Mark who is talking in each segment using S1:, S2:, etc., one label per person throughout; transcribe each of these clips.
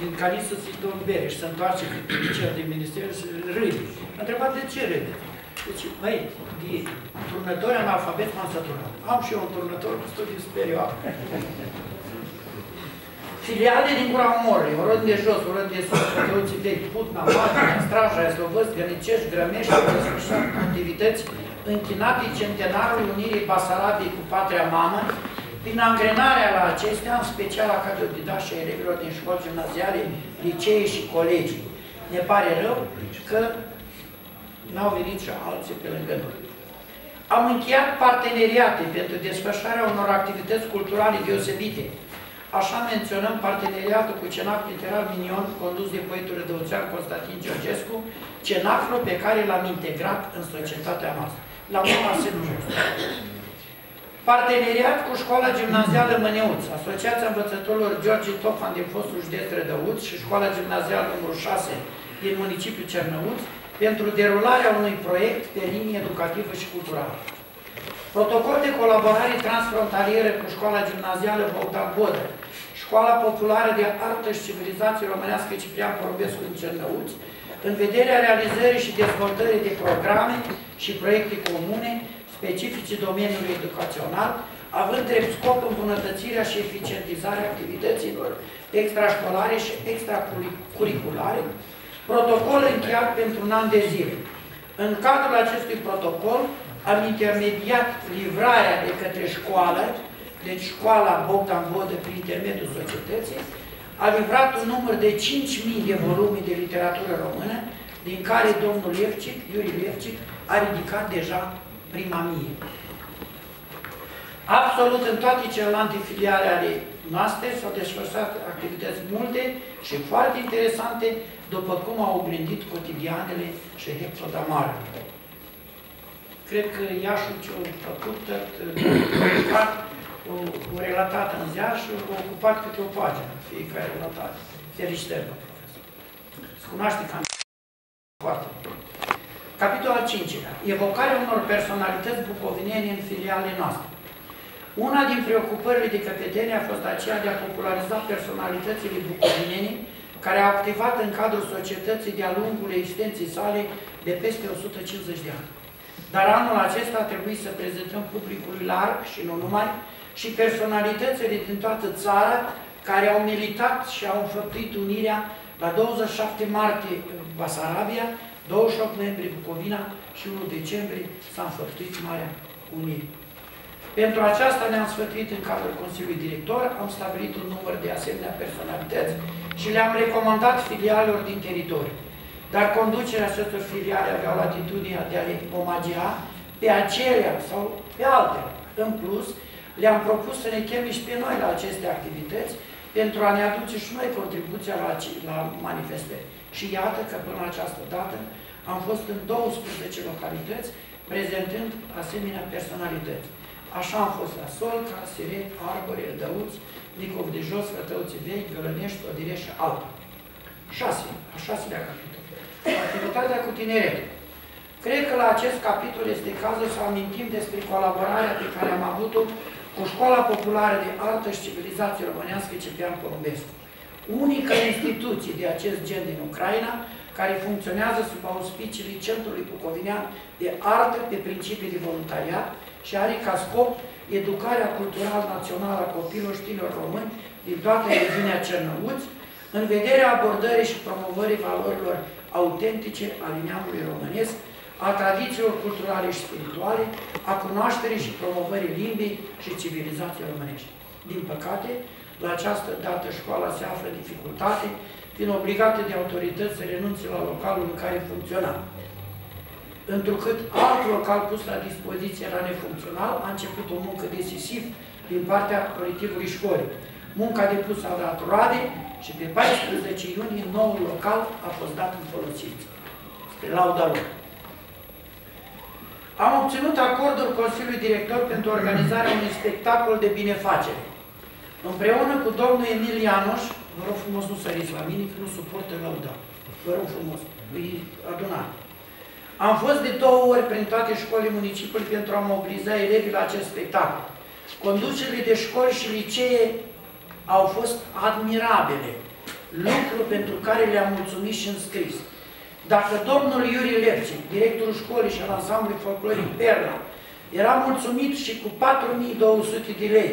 S1: din Caliță și domn Bere și se întoarce cel din minister și râde. A întrebat de ce râde. Deci, băi, de turnători analfabet m-am săturat. Am și eu un turnător cu studii superioare. Filiale din Gura Morului, Orod de jos, Orod de sus, Cătăuții de Putna, Martina, Straja, Eslovăți, Gănicești, Grămești, au desfășurat activități închinate centenarul Unirii Basarabiei cu Patria Mamă, prin angrenarea la acestea, în special a cadrului și a elevilor din școli gimnaziale, licee și colegii. Ne pare rău că n-au venit și alții pe lângă noi. Am încheiat parteneriate pentru desfășurarea unor activități culturale deosebite. Așa menționăm parteneriatul cu Cenac Literal Minion, condus de poetul rădăuțean Constantin Georgescu, cenacul pe care l-am integrat în societatea noastră. La mâna se numește. Parteneriat cu școala gimnazială Măneuț, Asociația Învățătorilor George Tofan din fostul județ Rădăuț și școala gimnazială numărul 6 din municipiul Cernăuț pentru derularea unui proiect pe linie educativă și culturală. Protocol de colaborare transfrontalieră cu școala gimnazială Bogdan Bodă, Școala Populară de Artă și Civilizație Românească Ciprian Porumbescu din Cernăuț, în vederea realizării și dezvoltării de programe și proiecte comune specifice domeniului educațional, având drept scop îmbunătățirea și eficientizarea activităților extrașcolare și extracurriculare, protocol încheiat pentru un an de zile. În cadrul acestui protocol am intermediat livrarea de către școală, deci școala Bogdan Vodă prin intermediul societății, a livrat un număr de 5.000 de volume de literatură română, din care domnul Levcic, Iuri Levcic, a ridicat deja prima mie. Absolut în toate celelalte filiale ale noastre s-au desfășurat activități multe și foarte interesante, după cum au oglindit cotidianele și heptodamare. Cred că Iașul ce-a făcut, o, o relatat în ziar și a ocupat câte o pagină, fiecare relatare. Felicitări, domnul profesor. Se cunoaște cam foarte Capitolul 5. Evocarea unor personalități bucovinene în filiale noastre. Una din preocupările de căpetenie a fost aceea de a populariza personalitățile bucovinene care au activat în cadrul societății de-a lungul existenței sale de peste 150 de ani. Dar anul acesta a trebuit să prezentăm publicului larg și nu numai, și personalitățile din toată țara care au militat și au înfăptuit unirea la 27 martie Basarabia, 28 noiembrie Bucovina și 1 decembrie s-a înfăptuit Marea Unire. Pentru aceasta ne-am sfătuit în cadrul Consiliului Director, am stabilit un număr de asemenea personalități și le-am recomandat filialelor din teritoriu. Dar conducerea acestor filiale aveau latitudinea de a le omagea pe acelea sau pe altele. În plus, le-am propus să ne chemi și pe noi la aceste activități pentru a ne aduce și noi contribuția la, la manifestări. Și iată că până la această dată am fost în 12 localități prezentând asemenea personalități. Așa am fost la Solca, Siret, Arbore, Dăuți, Nicov de Jos, Fătăuții Vechi, Gălănești, Odire și altul. Șase, a șaselea capitol. Activitatea cu tineret. Cred că la acest capitol este cazul să amintim despre colaborarea pe care am avut-o cu Școala Populară de Artă și Civilizație Românească Ciprian Porumbescu, unică instituție de acest gen din Ucraina, care funcționează sub auspiciile Centrului Bucovinean de Artă pe principii de voluntariat și are ca scop educarea culturală națională a copilor știlor români din toată regiunea Cernăuți, în vederea abordării și promovării valorilor autentice ale neamului românesc, a tradițiilor culturale și spirituale, a cunoașterii și promovării limbii și civilizației românești. Din păcate, la această dată școala se află în dificultate, fiind obligată de autorități să renunțe la localul în care funcționa. Întrucât alt local pus la dispoziție era nefuncțional, a început o muncă decisiv din partea colectivului școlii. Munca depusă a dat roade și pe 14 iunie noul local a fost dat în folosință. Spre lauda lor. Am obținut acordul Consiliului Director pentru organizarea unui spectacol de binefacere. Împreună cu domnul Emil Ianoș, vă rog frumos nu săriți la mine, că nu suportă lauda. Vă rog frumos, îi adunat. Am fost de două ori prin toate școlile municipiului pentru a mobiliza elevii la acest spectacol. Conducerile de școli și licee au fost admirabile. lucru pentru care le-am mulțumit și înscris. Dacă domnul Iuri Lepce, directorul școlii și al ansamblului folcloric Perla, era mulțumit și cu 4200 de lei,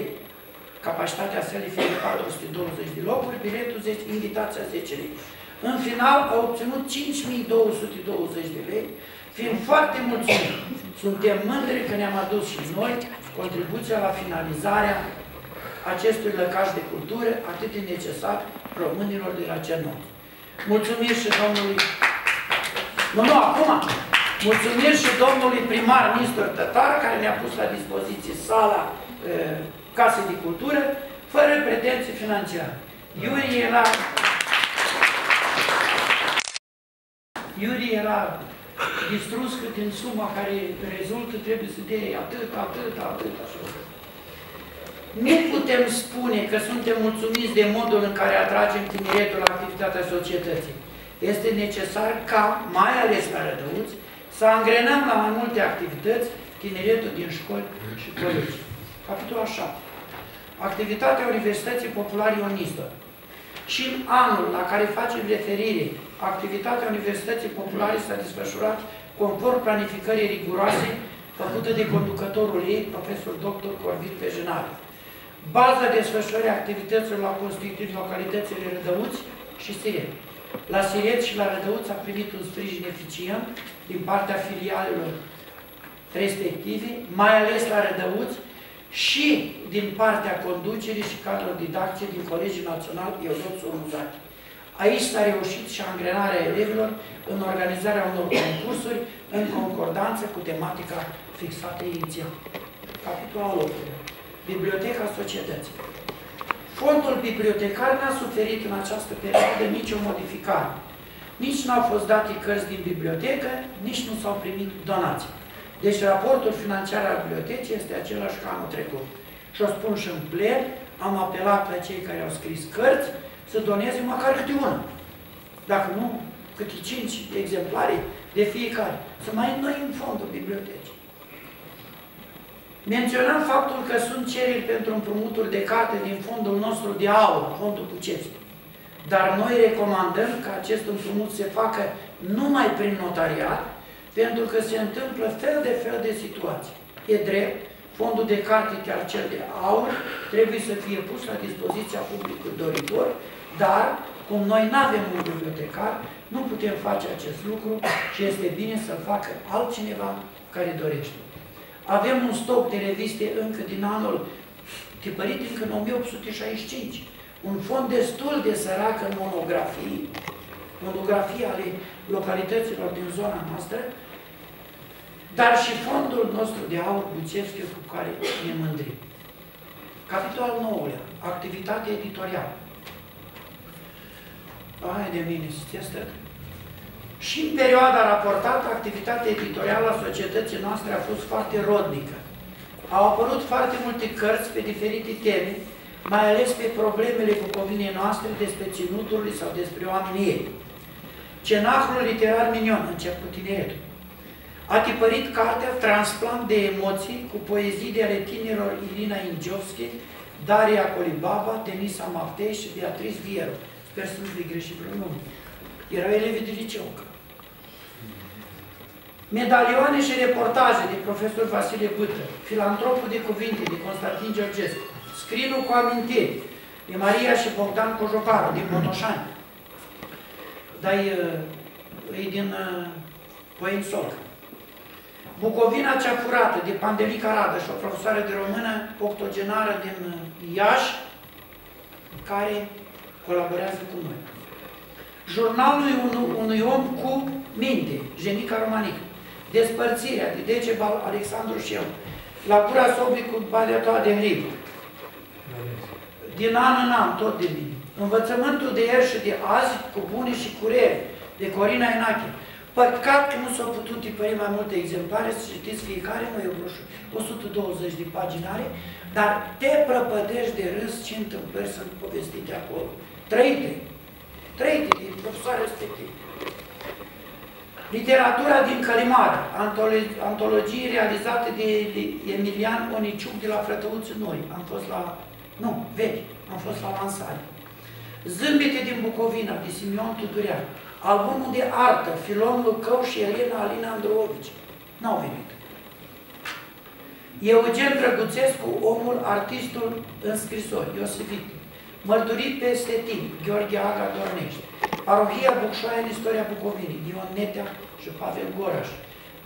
S1: capacitatea sălii fiind 420 de locuri, biletul 10, invitația 10 lei. În final a obținut 5220 de lei, fiind foarte mulțumit. Suntem mândri că ne-am adus și noi contribuția la finalizarea acestui lăcaș de cultură atât de necesar românilor de la Cernot. Mulțumim și domnului... Nu, nu, acum! Mulțumim și domnului primar Nistor Tătar, care ne-a pus la dispoziție sala e, Casei de Cultură, fără pretenții financiare. Iuri era... Iuri era distrus că din suma care rezultă trebuie să dea atât, atât, atât, așa. Nu putem spune că suntem mulțumiți de modul în care atragem tineretul la activitatea societății. Este necesar ca, mai ales la rădăuți, să angrenăm la mai multe activități tineretul din școli și colegi. Capitolul 7. Activitatea Universității Populare Ionistă. Și în anul la care facem referire, activitatea Universității Populare s-a desfășurat conform planificării riguroase făcută de conducătorul ei, profesor dr. Corvin Pejenare. Baza desfășurării activităților la constituit localitățile Rădăuți și Siret. La Siret și la Rădăuți a primit un sprijin eficient din partea filialelor respective, mai ales la Rădăuți, și din partea conducerii și cadrul didacției din Colegiul Național Iosot Sormuzache. Aici s-a reușit și angrenarea elevilor în organizarea unor concursuri în concordanță cu tematica fixată inițial. Capitolul 8. Biblioteca Societății. Fondul bibliotecar n-a suferit în această perioadă nicio modificare. Nici nu au fost date cărți din bibliotecă, nici nu s-au primit donații. Deci raportul financiar al bibliotecii este același ca anul trecut. Și o spun și în plen, am apelat la cei care au scris cărți să doneze măcar câte una. Dacă nu, câte cinci exemplare de fiecare. Să mai în fondul bibliotecii. Menționăm faptul că sunt cereri pentru împrumuturi de carte din fondul nostru de aur, fondul cu cesti. Dar noi recomandăm ca acest împrumut se facă numai prin notariat, pentru că se întâmplă fel de fel de situații. E drept, fondul de carte, chiar cel de aur, trebuie să fie pus la dispoziția publicului doritor, dar, cum noi nu avem un bibliotecar, nu putem face acest lucru și este bine să facă altcineva care dorește. Avem un stoc de reviste încă din anul tipărit încă în 1865. Un fond destul de sărac în monografii, monografii ale localităților din zona noastră, dar și fondul nostru de aur Bucevschiu cu care ne mândrim. Capitolul 9 activitate editorială. Hai de mine, este și în perioada raportată, activitatea editorială a societății noastre a fost foarte rodnică. Au apărut foarte multe cărți pe diferite teme, mai ales pe problemele bucovinei noastre despre ținuturile sau despre oamenii ei. Cenacrul literar minion, început tineretul. A tipărit cartea Transplant de emoții cu poezii de ale tinerilor Irina Ingiovski, Daria Colibaba, Denisa Maftei și Beatrice Vieru. Sper să nu fi greșit vreun nume. Erau elevi de liceu. Medalioane și reportaje de profesor Vasile Bâtă, Filantropul de cuvinte de Constantin Georgescu, Scrinul cu amintiri de Maria și Bogdan Cojocaru, din Motoșani. Dar e, e din uh, Poem Solc. Bucovina cea furată de Pandelica Radă și o profesoară de română octogenară din Iași, care colaborează cu noi. Jurnalul unui, unui om cu minte, Jenica Romanică. Despărțirea de Decebal Alexandru Șeu. La Pura Sobri cu Baleatoa de Hrib. Din an în an, tot de mine. Învățământul de ieri și de azi, cu bune și cu rele, de Corina Enache. Păcat că nu s-au putut tipări mai multe exemplare, să citiți fiecare, nu e broșură, 120 de pagini are, dar te prăpădești de râs ce întâmplări sunt povestite acolo. Trăite, trăite de profesoare respectiv. Literatura din Călimar, antologii realizate de Emilian Oniciuc de la Frătăuți Noi. Am fost la, nu, vechi, am fost la lansare. Zâmbete din Bucovina, de Simion Tudurea, albumul de artă, Filon Lucău și Elena Alina Androvici. N-au venit. Eugen Drăguțescu, omul, artistul în scrisori, Iosifit. Mărturit peste timp, Gheorghe Aga Dornești. Parohia Bucșoaia în istoria Bucovinii, Ion Netea și Pavel Goraș.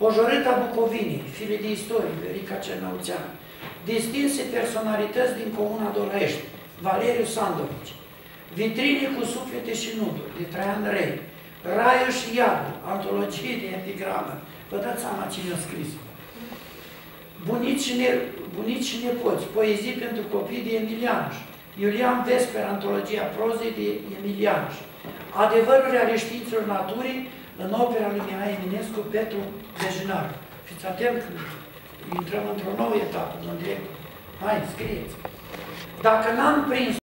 S1: Pojorâta Bucovinii, file de istorie, Viorica Cernăuțean. Distinse personalități din Comuna Dolăiești, Valeriu Sandovici. Vitrine cu suflete și nuduri, de Traian Rei. Raiu și Iadu, antologie de epigramă. Vă dați seama cine a scris. Bunici și, ne, bunici și nepoți, poezii pentru copii de Emilianuș. Iulian Vesper, antologia prozei de Emilianuș. Adevăruri ale științelor naturii în opera lui Mihai Eminescu, Petru Dejinar. Fiți atent când intrăm într-o nouă etapă, domnul director. Hai, scrieți. Dacă n-am prins